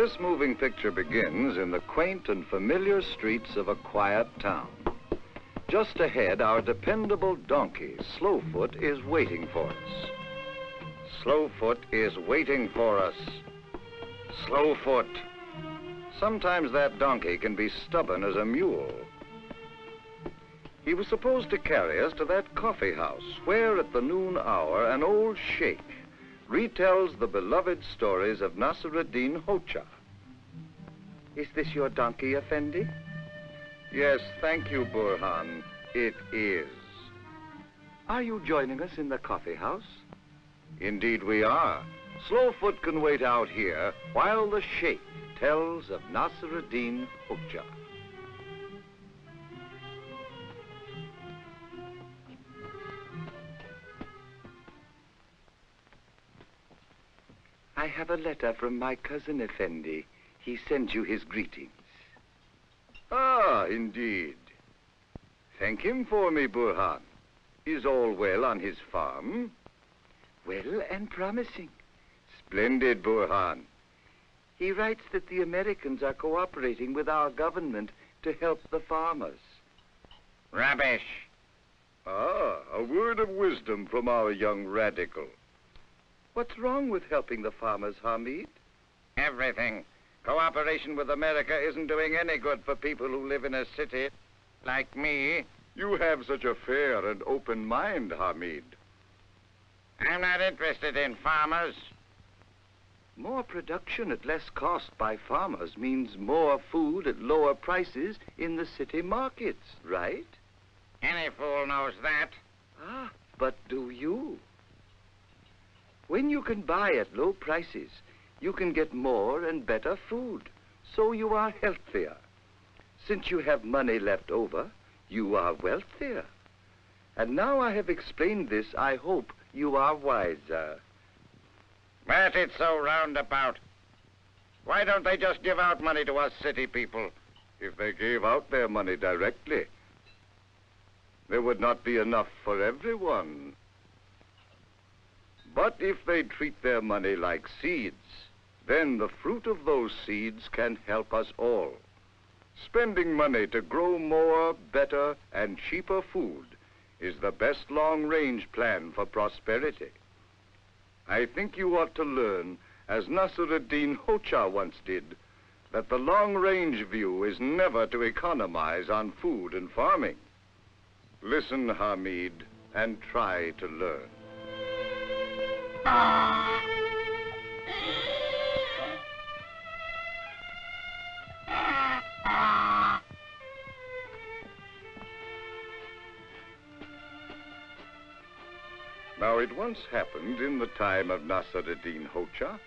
This moving picture begins in the quaint and familiar streets of a quiet town. Just ahead, our dependable donkey, Slowfoot, is waiting for us. Slowfoot is waiting for us. Slowfoot. Sometimes that donkey can be stubborn as a mule. He was supposed to carry us to that coffee house where at the noon hour an old sheikh retells the beloved stories of Nasreddin Hoja. Is this your donkey, Effendi? Yes, thank you, Burhan. It is. Are you joining us in the coffee house? Indeed we are. Slowfoot can wait out here while the sheikh tells of Nasreddin Hoja. Have a letter from my cousin Effendi. He sends you his greetings. Ah, indeed. Thank him for me, Burhan. Is all well on his farm? Well and promising. Splendid, Burhan. He writes that the Americans are cooperating with our government to help the farmers. Rubbish. Ah, a word of wisdom from our young radical. What's wrong with helping the farmers, Hamid? Everything. Cooperation with America isn't doing any good for people who live in a city like me. You have such a fair and open mind, Hamid. I'm not interested in farmers. More production at less cost by farmers means more food at lower prices in the city markets, right? Any fool knows that. Ah, but do you? When you can buy at low prices, you can get more and better food, so you are healthier. Since you have money left over, you are wealthier. And now I have explained this, I hope you are wiser. But it's so roundabout. Why don't they just give out money to us city people? If they gave out their money directly, there would not be enough for everyone. But if they treat their money like seeds, then the fruit of those seeds can help us all. Spending money to grow more, better, and cheaper food is the best long-range plan for prosperity. I think you ought to learn, as Nasreddin Hoja once did, that the long-range view is never to economize on food and farming. Listen, Hamid, and try to learn. Now, it once happened in the time of Nasreddin Hoja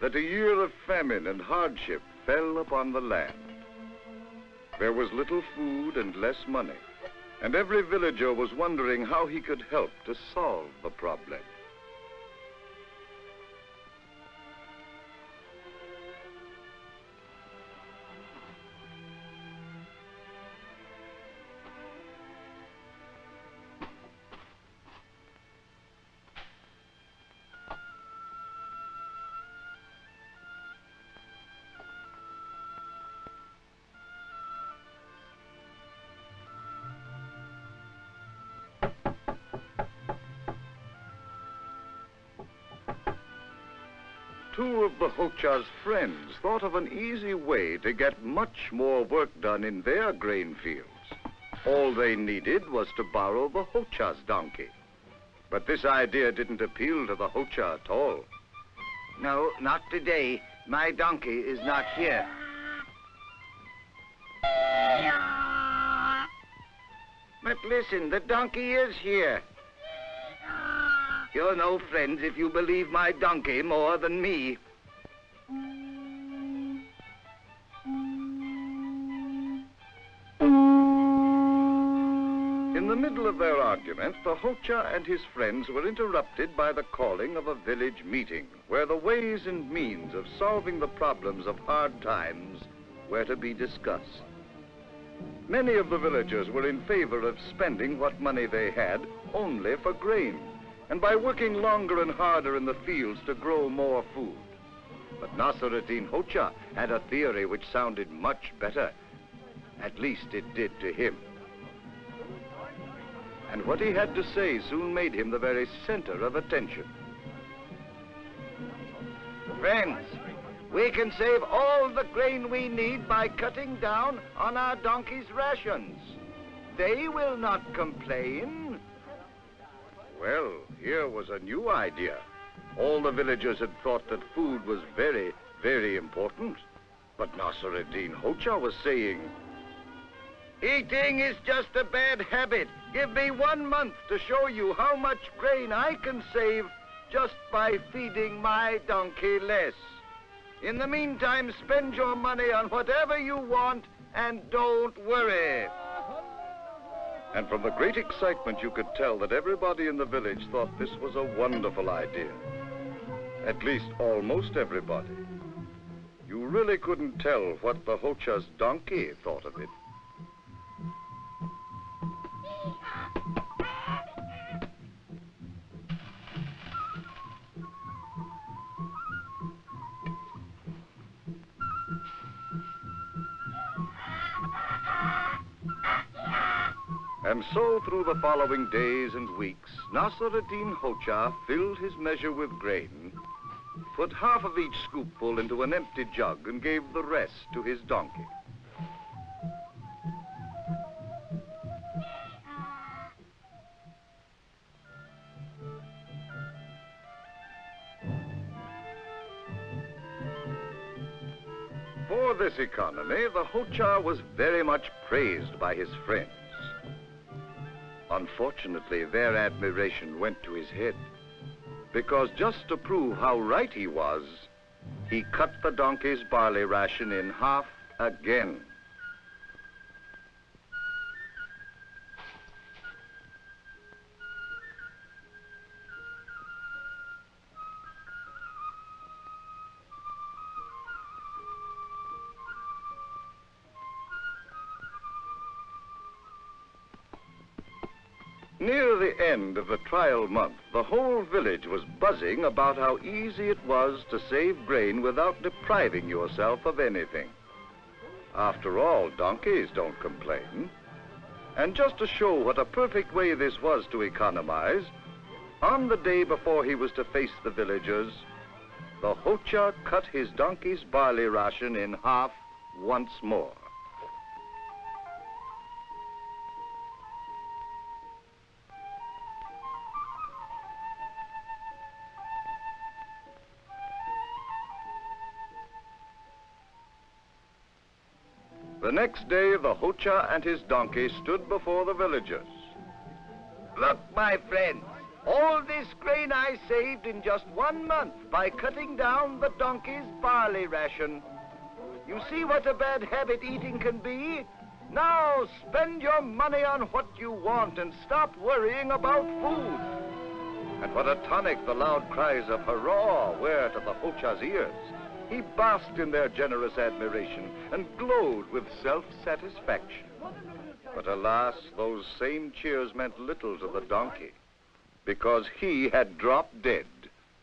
that a year of famine and hardship fell upon the land. There was little food and less money, and every villager was wondering how he could help to solve the problem. Two of the Hoja's friends thought of an easy way to get much more work done in their grain fields. All they needed was to borrow the Hoja's donkey. But this idea didn't appeal to the Hoja at all. No, not today. My donkey is not here. But listen, the donkey is here. You're no friends if you believe my donkey more than me. In the middle of their argument, the Hoja and his friends were interrupted by the calling of a village meeting, where the ways and means of solving the problems of hard times were to be discussed. Many of the villagers were in favor of spending what money they had only for grain and by working longer and harder in the fields to grow more food. But Nasreddin Hoja had a theory which sounded much better. At least it did to him. And what he had to say soon made him the very center of attention. Friends, we can save all the grain we need by cutting down on our donkeys' rations. They will not complain. Well, here was a new idea. All the villagers had thought that food was very, very important. But Nasreddin Hoja was saying, Eating is just a bad habit. Give me one month to show you how much grain I can save just by feeding my donkey less. In the meantime, spend your money on whatever you want and don't worry. And from the great excitement, you could tell that everybody in the village thought this was a wonderful idea. At least almost everybody. You really couldn't tell what the Hoja's donkey thought of it. And so through the following days and weeks, Nasreddin Hoja filled his measure with grain, put half of each scoopful into an empty jug and gave the rest to his donkey. For this economy, the Hoja was very much praised by his friends. Unfortunately, their admiration went to his head. Because just to prove how right he was, he cut the donkey's barley ration in half again. Near the end of the trial month, the whole village was buzzing about how easy it was to save grain without depriving yourself of anything. After all, donkeys don't complain. And just to show what a perfect way this was to economize, on the day before he was to face the villagers, the Hoja cut his donkey's barley ration in half once more. The next day, the Hoja and his donkey stood before the villagers. Look, my friends, all this grain I saved in just one month by cutting down the donkey's barley ration. You see what a bad habit eating can be? Now spend your money on what you want and stop worrying about food. And what a tonic the loud cries of hurrah were to the Hoja's ears. He basked in their generous admiration and glowed with self-satisfaction. But alas, those same cheers meant little to the donkey, because he had dropped dead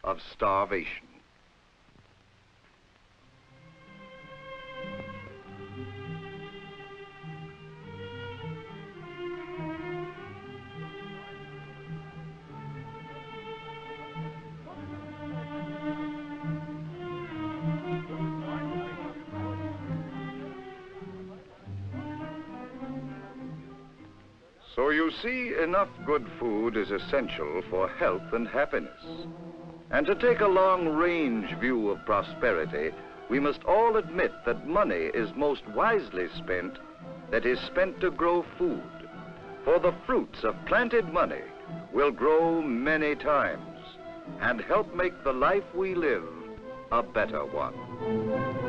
of starvation. So you see, enough good food is essential for health and happiness. And to take a long-range view of prosperity, we must all admit that money is most wisely spent that is spent to grow food. For the fruits of planted money will grow many times and help make the life we live a better one.